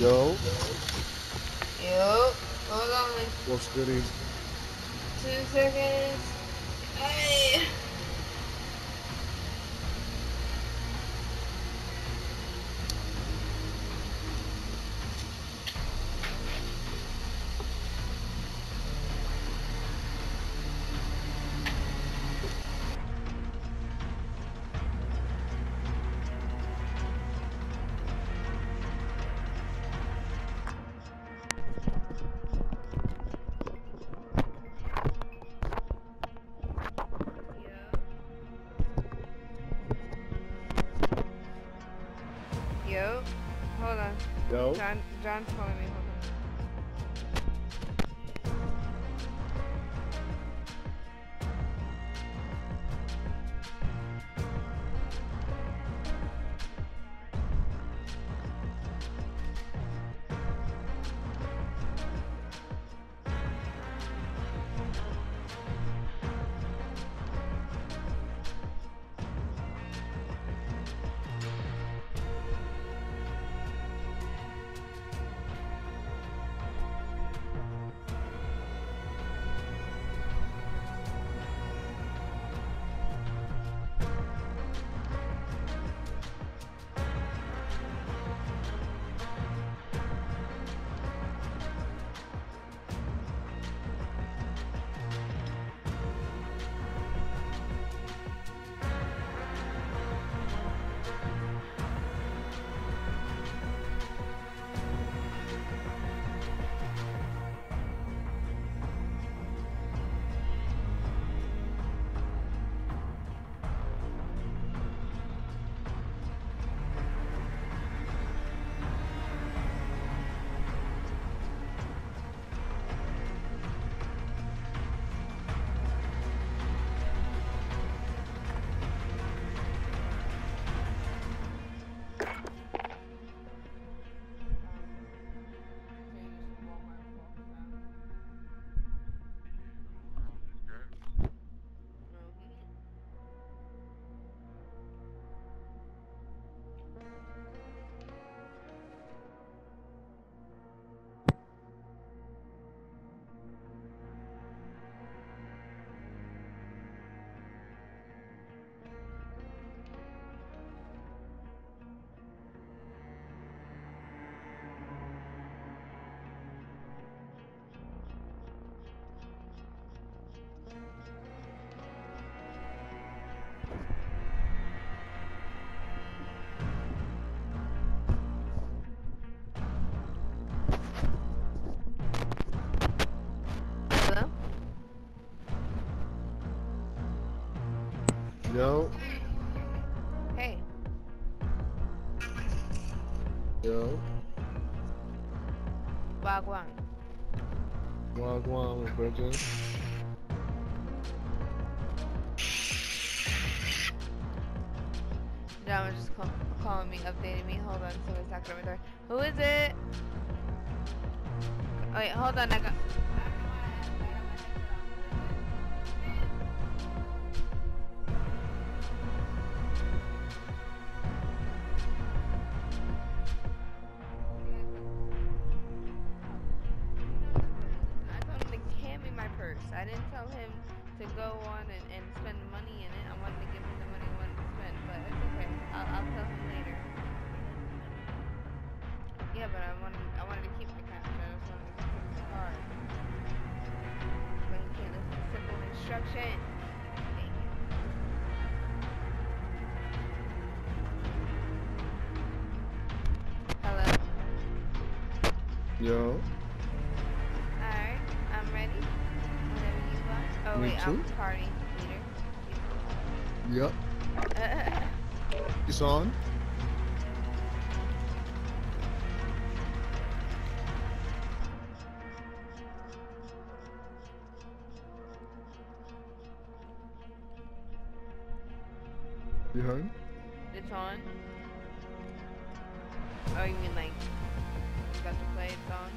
Yo, Yo. Hold on what's goody? two seconds. John yo, Hey. yo, Wagwan. wagwan, brother. John was just call- calling me, updating me. Hold on, somebody's knocking on my door. Who is it? Wait, hold on. I got. Instruction. Hello. Yo, Alright, I'm ready. Whenever you are. Oh Me wait, I'm too. party yep, it's on. You heard? It's on. Oh, you mean like it's about to play? It's on.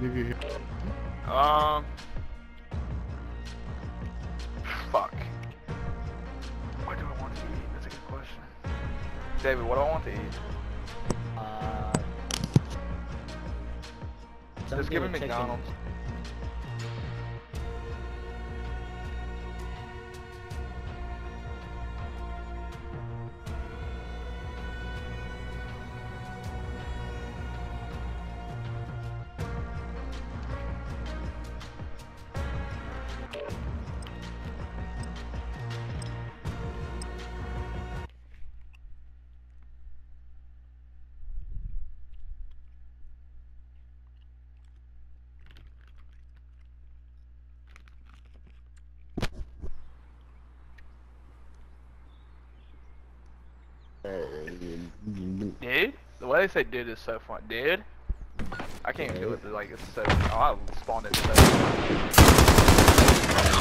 You can hear. Um. Fuck. What do I want to eat? That's a good question. David, what do I want to eat? Just give me something. McDonald's. Dude? The way they say dude is so fun. Dude? I can't do it, like, it's so. Oh, I spawned it so.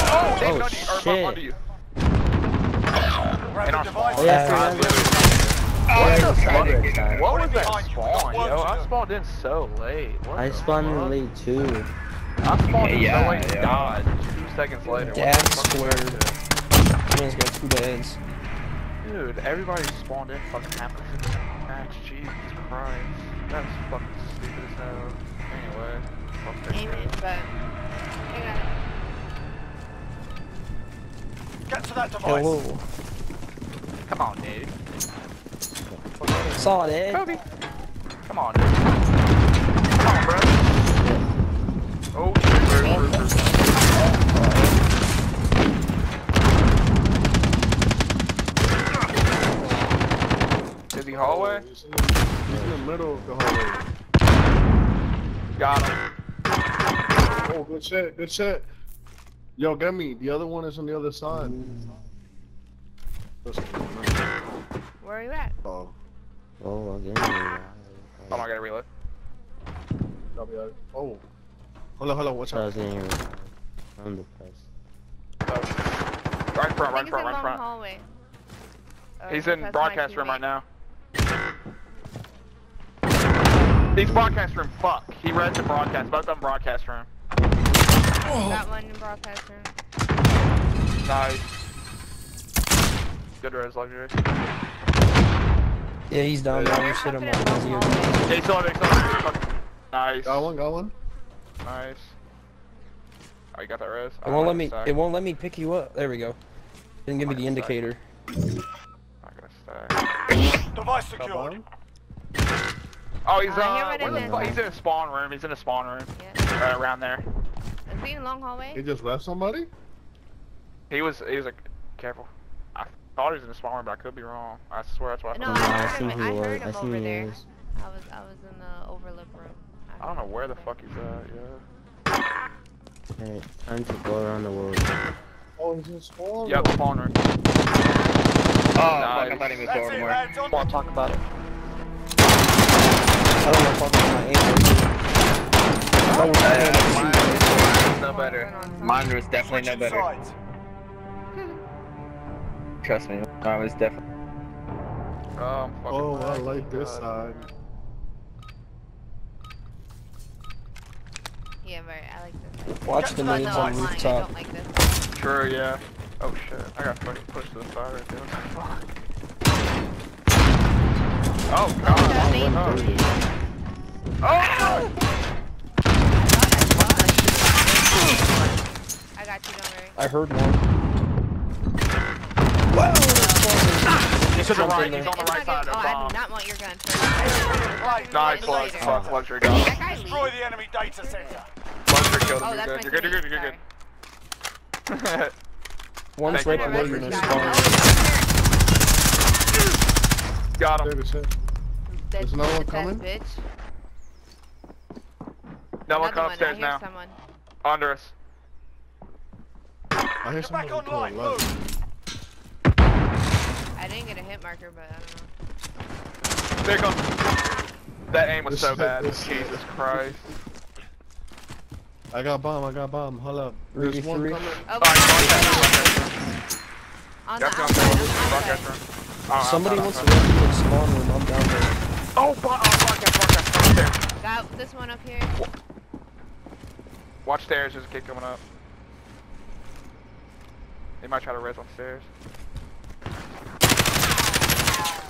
Oh, David, Oh, under you, or shit. under you. And our spawn. Oh, yeah, I God, forgot dude. Oh, What yeah, the it's fuck? Cyber time. What was that spawn, yo? I spawned in so late. What I spawned in late too. I spawned in Yeah, so late and yeah. died two seconds later. What Dad squared. that Man's got two dads. Shit? Dude, everybody spawned in fucking half of the match. Jesus Christ. That's fucking stupid as hell. Anyway. fuck that Aim shit. it, but I got. Get to that device. Hello. Come on, dude. Saw it. Eh? Kobe. Come on, dude. Come on, bro. Oh, shit. Is he hallway? He's in, the, he's in the middle of the hallway. Got him. Oh, good shit, good shit. Yo, get me. The other one is on the other side. Where are you at? Oh, Oh, again. Oh, I gotta reload. I'll. Oh. Hold on, hold on. Watch I out. was getting I'm depressed. Oh. Right in front, I right think in front, it's in right in long front. hallway. Oh, He's in broadcast room right now. He's broadcast room. Fuck. He read the broadcast. Both of them broadcast room. That oh. one in broadcast room. Nice. Good res luxury. Yeah, he's down there. You're Shit him up. long Easier. hallway. Yeah, he's still there, he's still there. Fuck. Nice. Got one, got one. Nice. Oh, you got that res? It won't let oh, me. It won't let me pick you up. There we go. Didn't give me the indicator. Not gonna stack. Device Got secured. Oh, he's Uh, uh, here where the fuck? He's in a spawn room. He's in a spawn room. Yeah. Right around there. Is he in long hallway? He just left somebody? He was. He was a. Careful. I thought he was in a spawn room, but I could be wrong. I swear that's what I No, thought. I I heard him. I it heard him see over who it I was I was in the overlook room. I don't know where the fuck he's at. Yeah. Hey, time to go around the world. Oh, he's in spawn. Yep, spawn room. Oh, fuck, I Nice. thought he was going it, more. lads. On Want to talk about it? I don't know if I'll my aim. I was Uh, mine, to shoot. mine was no better. Mine was definitely no better. Trust me, mine was definitely. Oh, I'm fucking Oh, I like this God. side. Yeah, right. I like this. Watch Get the to names on rooftop. don't like. True, yeah. Oh shit. I got fucking pushed to the side right there. Fuck. Oh god. Okay. Oh, oh, I got you, don't worry. I heard one. He's to the right. He's on the right side good. of Oh, I do not want your gun first. Right, Nice, Later. Lux. Fuck, luxury gun. Destroy the enemy data center. Luxury killed Oh. You're good. You're good. You're good. You're good. You're good. One's Thank right you. below you in the Guys, spawn. Got him. David shit. There's another one dead coming? Bitch. No one Another come upstairs now. someone. Under us. I hear Get back somebody online. the left. Move. I didn't get a hit marker, but I don't know. There he comes. That aim was This so bad. Jesus Christ. I got bomb. I got bomb. Hold up. There's one three. coming. Oh, Alright, broadcast, on the That's outside, not on the outside. broadcast room. Oh, uh, Somebody wants to outside. run to the spawn room. I'm down there. Oh, bo- oh, broadcast, broadcast, downstairs. Got this one up here. Watch stairs, there's a kid coming up. They might try to res on stairs.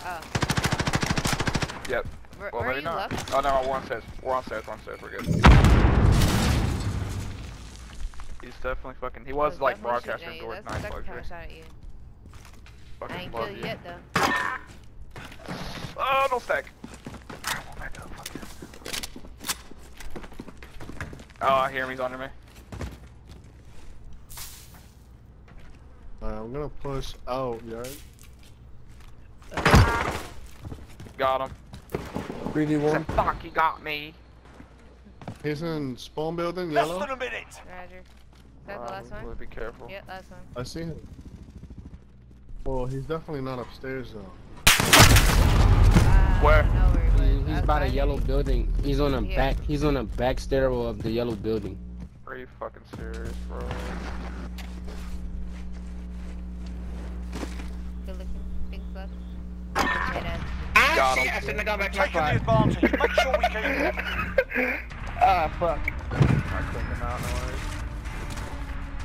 Oh. Yep. Where, Well, where are maybe you not. left? Oh no, we're on stairs. We're on stairs. We're on stairs. We're good. He's definitely fucking. He was That's like broadcasting shooting doors. at you. Nice That's the second luxury. time I shot at you. I Fucking ain't love killed you. yet though. Oh, don't stack. I won't back up. Oh, I hear him. He's under me. Alright, I'm gonna push out, yeah. Got him. 3v1. Fuck, he got me. He's in spawn building, yellow. Less than a minute. Roger. Is that the last Probably one? Be careful. Yep, last one. I see him. Well, he's definitely not upstairs though. Uh, Where? I know he He- He's I- by the yellow he- building. He's on a Yeah. back. He's on a back stairwell of the yellow building. Are you fucking serious, bro? Good looking. Pink left. Dead ass. Ah, Got him. I shouldn't have gone back to my Taking the spot. advantage. Make sure we keep it. Ah, fuck. I clicked him out. No worries.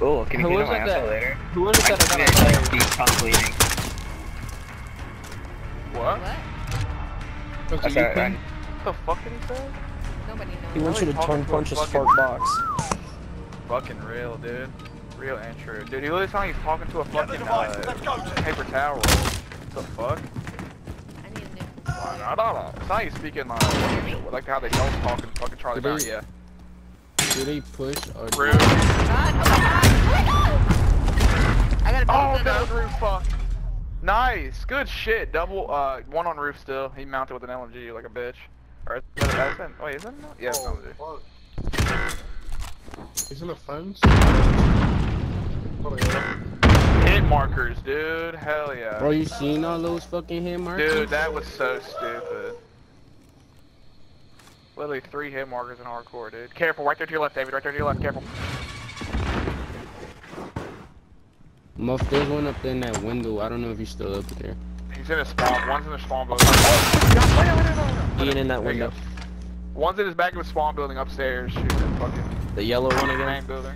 Oh, can you Who clean was up my it that- asshole later? Who was it I that just got finished a like deep tongue bleeding. What? What? That's I a said, What the fuck did he say? Nobody knows. He wants you to turn to a punch his fucking- fart box. Fucking real, dude. Real and true. Dude, he literally sounded like he's talking to a Get the fucking device. Let's uh, go, paper towel roll. What the fuck? I need a new. I don't know. It's not like he's speaking like, like how they don't talk in fucking Charlie Did Brown. Yeah. Do they push or do Rude. Oh my god! Oh my god! I gotta Oh, that was roof fuck. Nice. Good shit. Double, uh, one on roof still. He mounted with an LMG like a bitch. Or, that's it. Wait, is that an Yeah, it's an LMG. Fuck. He's in the fence. Oh. Hit markers, dude. Hell yeah. Bro, you seen all those fucking hit markers? Dude, that was so stupid. Literally three hit markers in hardcore, dude. Careful, right there to your left, David. Right there to your left. Careful. Muff, there's one up there in that window. I don't know if he's still up there. He's in his spawn. One's in the spawn building. Oh, God, wait, wait, wait, wait, wait. Ian in that There window. One's in his back of his spawn building upstairs. Shooting at fucking The yellow one main again. building.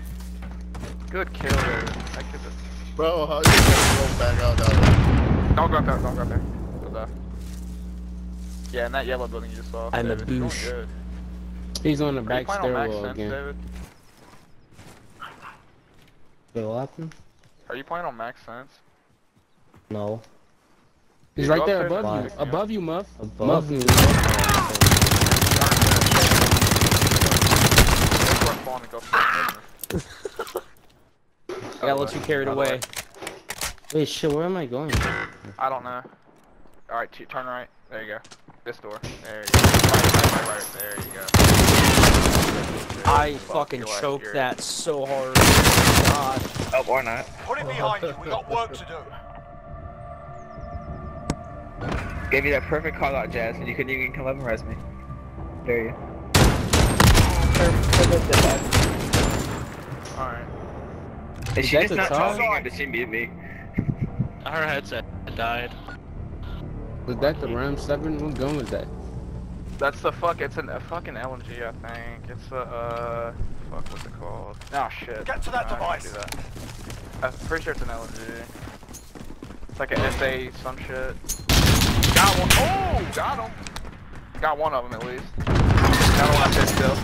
Good kill, dude. That kid's a Bro, how you gonna go back out that way? Don't go up there, don't go up there. Go there. Yeah, in that yellow building you just saw. And the David, you're boosh. He's on the back playing on stairwell Sense, again. David? Wait, what happened? Are you playing on Max Sense? No. He's Yeah, right there above you. pick. Above you, Muff. Above Muff. me. That's I'm spawning, go upstairs. I gotta let you carry it By the way. away. Wait, shit, where am I going? I don't know. Alright, turn right. There you go. This door. There you go. Right, right, right, right. There you go. I fucking you're choked you're- that so hard. God. Oh, why not. Put it behind you. We got work to do. Gave you that perfect call out, Jazz, and you couldn't even come up and res me. There you. Alright. Is she that just not talking or did she mute me? Her headset died. Was that the Ram 7? What gun was that? That's the fuck, it's an, a fucking LMG, I think. It's a, uh, fuck, what's it called? Oh shit. Get to that No, I device. do that. I'm pretty sure it's an LMG. It's like an SA some shit. Got one. Oh, got him. Got one of them at least. Got one up there still.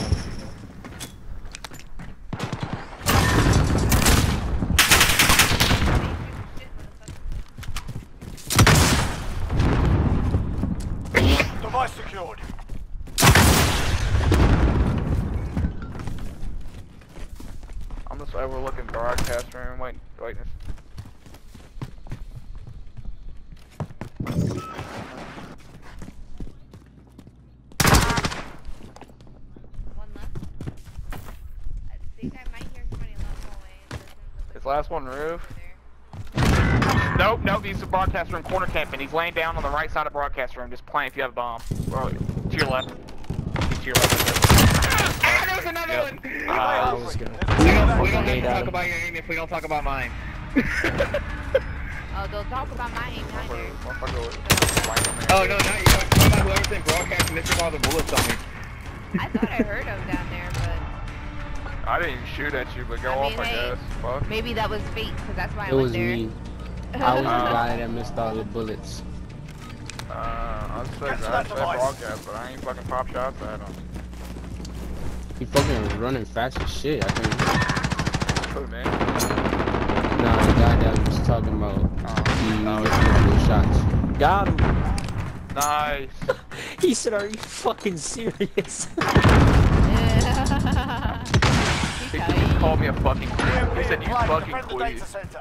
Device secured. I'm just overlooking broadcast room. Wait, wait. One left. I think I might hear somebody in the hallway. and there's another Is last one roof? Over there. Nope, nope, he's the broadcast room corner camping. He's laying down on the right side of broadcast room, just playing if you have a bomb. Or to your left. He's to your left. Ah, there was another Yep. one! Uh, I was gonna. We don't, we don't have to talk about your aim if we don't talk about mine. Oh, don't talk about my aim either. Motherfucker was right in there. Oh no, not you. Talk about whoever's in broadcast missing all the bullets on me. I thought I heard him down there, but I didn't shoot at you, but go I off, mean, I guess. Fuck. maybe that was fate, because that's why I It went was there. me. I was the guy that missed all the bullets. Uh, I said, Get to I that said device. broadcast, but I ain't fucking pop shots at him. He fucking was running fast as shit. I think. Who, man? Nah, the guy that was talking about Oh, he no, missing all the shots. Got him. nice. He said, "Are you fucking serious?" Yeah. He, called me a fucking queen. EMP He said, you fucking Defend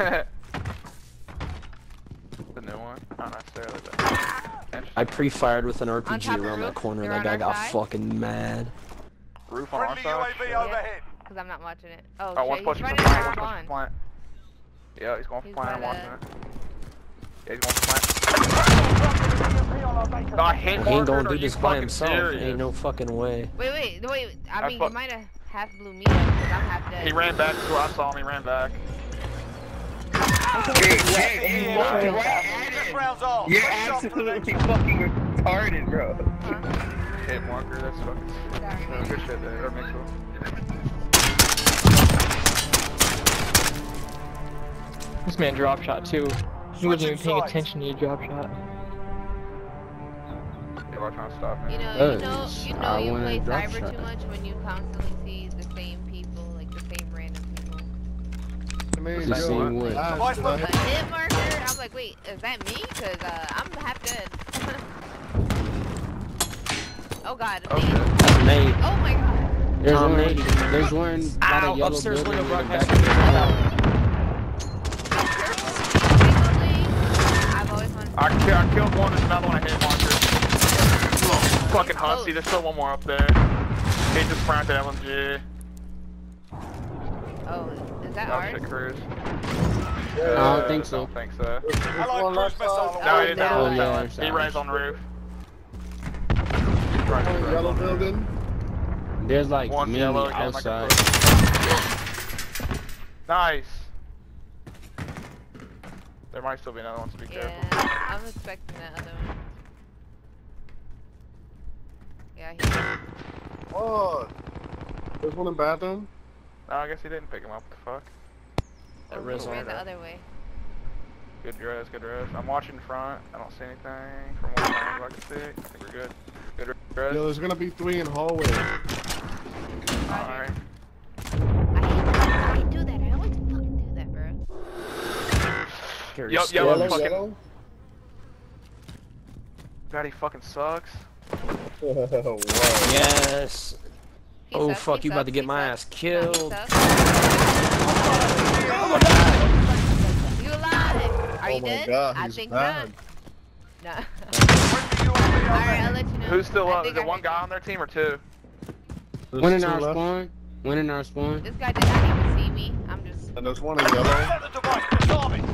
the queen. data center. the new one? Not necessarily, but... I pre-fired with an RPG top of around that corner, and They're that guy got side? fucking mad. Roof on our Friendly side? UAV overhead. Because I'm not watching it. Oh, Oh, shit, one's he's pushing running for out plant, of one's pushing for plant. Yeah, he's going for He's plant, I'm watching it. Yeah, he's going for plant. EMP on our data No, I center. he ain't gonna do this by himself. serious? Ain't no fucking way. Wait, wait, no, wait. I I mean, fu- you might have half blew me up because I'm half dead. He ran back to where I saw him, he ran back. You're Let's jump to the absolutely fucking retarded, bro. Huh? Hit marker, that's fucking shit. No, good shit there, or Mitchell. This man drop shot too. He wasn't even paying attention to your drop shot. People are trying to stop me. You know, you know, you know, I you play cyber shot. too much when you constantly I mean, The same way. I- Device I- A hit marker. I'm like, wait, is that me? Cause uh, I'm half dead. oh god. Oh nade. shit. That's nade. Oh my god. There's Tom one. Nady. There's one by the Ow, yellow upstairs window in broadcast. back of the I've. I, ki- I killed one, there's another one I hit marker. Fucking close. Hussy, there's still one more up there. He just planted LMG. Oh, is that Oh ours? shit, cruise. Uh, I don't think so. don't think so. There's Allied one cruise missile. No, Oh, he didn't no. have Oh, one yeah, tower. He ours. ran on the roof. One in the yellow building. There's like One many yellow again, like a outside. Nice. There might still be another one, so be careful. Yeah, I'm expecting that other one. Yeah, he. Oh, there's one in bathroom. No, I guess he didn't pick him up. What the fuck? That Oh, Riz he ran the other way. Good dress, good dress. I'm watching front. I don't see anything from what I can see. I think we're good. Good dress. Yo, there's gonna be three in hallway. Alright. I hate, I do that. I always fucking do that, bro. Carry Yup, still. yellow, Yellow, fucking- yellow. God, he fucking sucks. Whoa. Yes. He Oh sucks, fuck, he you about to get he my sucks. ass No, he killed. Oh, sucks. You alive? Are Oh you my dead? God, I think bad. not. No. Friendly UAV Alright, I'll overhead. let you know. Who's still I up? Is it one guy on their team or two? There's One in our left. spawn. One in our spawn. This guy did not even see me. I'm just. And there's one in the device. Disarm it.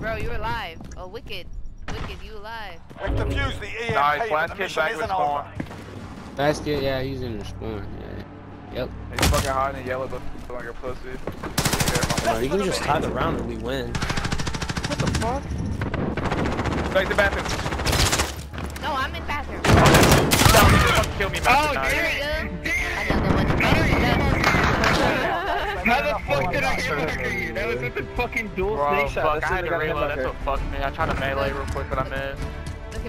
Bro, you're alive. Oh, wicked. Wicked, you alive. We've defused the EMP, Nice, but last kid back with spawn. over. Last kid, yeah, he's in the spawn. Yeah. Yep. He's fucking hiding in yellow, but like a pussy. Be you can just tie the round and we win. What the fuck? Back to bathroom. No, I'm in bathroom. Oh, no, you just fucking killed me, Oh, Master damn Knight. Another one. How the fuck did I hit marker you? That was with the fucking dual Bro, snake shot. fuck, I had to reload. That's what fucked me. I tried to melee real quick, but I missed.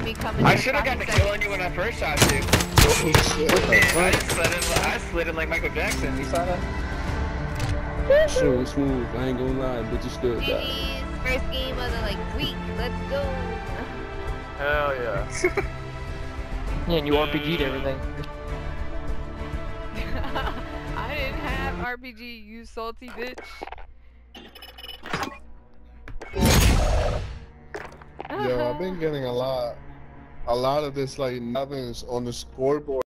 Look at coming. I should have gotten the five kill on you when I first shot you. Oh, shit. Man, I slid in, I slid in like Michael Jackson. You saw that? Sure, smooth. I ain't gonna lie, but you still got. GG's first game of the like week. Let's go. Hell yeah. Yeah, and you RPG'd everything. I didn't have RPG, you salty bitch. Yo, I've been getting a lot, a lot of this like nothing's on the scoreboard.